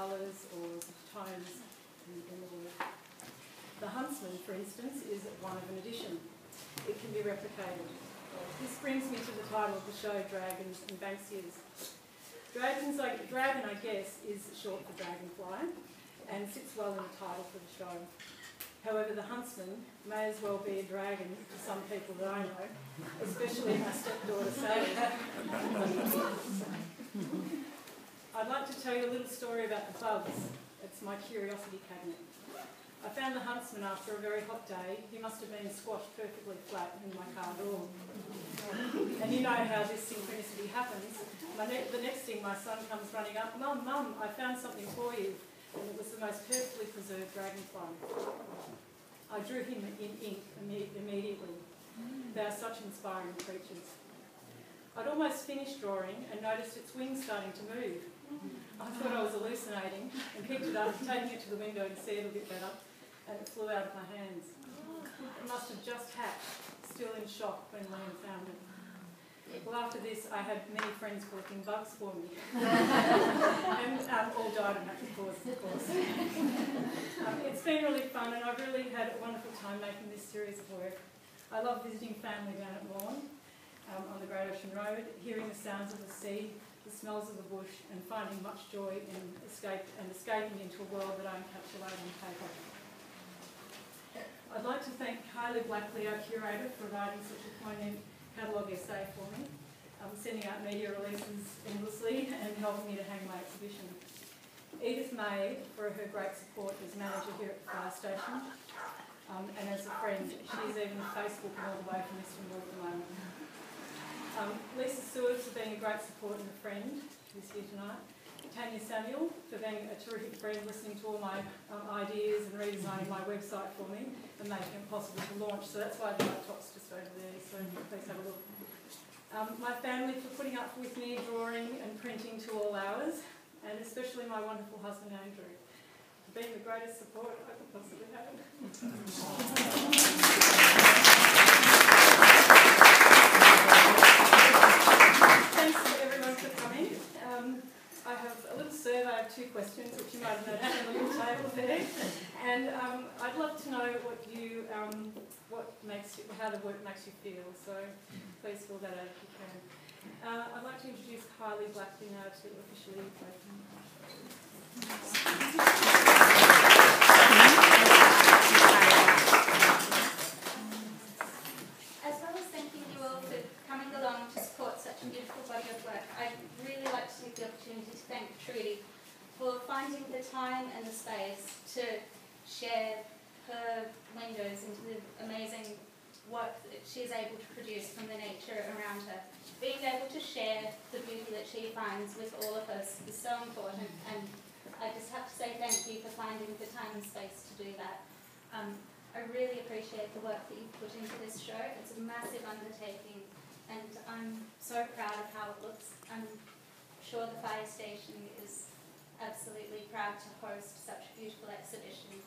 colours or tones in, the. The Huntsman, for instance, is one of an addition. It can be replicated. This brings me to the title of the show, Dragons and Banksias. Dragons, like, dragon, I guess, is short for dragonfly and sits well in the title for the show. However, the huntsman may as well be a dragon to some people that I know, especially my stepdaughter Sarah. To tell you a little story about the bugs. It's my curiosity cabinet. I found the huntsman after a very hot day. He must have been squashed perfectly flat in my car door. And you know how this synchronicity happens. Ne the next thing, my son comes running up, Mum, Mum, I found something for you. And it was the most perfectly preserved dragonfly. I drew him in ink immediately. They are such inspiring creatures. I'd almost finished drawing and noticed its wings starting to move. I thought I was hallucinating and picked it up, taking it to the window to see it a bit better, and it flew out of my hands. It must have just hatched, still in shock when Liam found it. Well, after this, I had many friends collecting bugs for me. and um, all died of natural causes, of course. um, it's been really fun, and I've really had a wonderful time making this series of work. I love visiting family down at Lorne um, on the Great Ocean Road, hearing the sounds of the sea, the smells of the bush, and finding much joy in escape and escaping into a world that I encapsulate on paper. I'd like to thank Kylie Blackley, our curator, for writing such a poignant catalogue essay for me, um, sending out media releases endlessly and helping me to hang my exhibition. Edith May for her great support as manager here at the fire station um, and as a friend. She's even Facebooking all the way from Istanbul at the moment. Um, Lisa Seward for being a great support and a friend who's here tonight. Tanya Samuel for being a terrific friend, listening to all my um, ideas and redesigning my website for me and making it possible to launch. So that's why the laptop's just over there, so please have a look. Um, my family for putting up with me drawing and printing to all hours, and especially my wonderful husband Andrew, for being the greatest support I could possibly have. Thanks to everyone for coming. Um, I have a little survey, I have two questions, which you might have noticed on the table there. And um, I'd love to know what you, um, what makes you, how the work makes you feel. So please fill that out if you can. Uh, I'd like to introduce Kylie Blackley now to officially. As well as thanking you all for coming along to support such a beautiful body of work, I'd really like to take the opportunity to thank Trudy for finding the time and the space to share her windows into the amazing work that she is able to produce from the nature around her. Being able to share the beauty that she finds with all of us is so important and I just have to say thank you for finding the time and space to do that. Um, I really appreciate the work that you've put into this show. It's a massive undertaking and I'm so proud of how it looks. I'm sure the fire station is absolutely proud to host such a beautiful exhibition.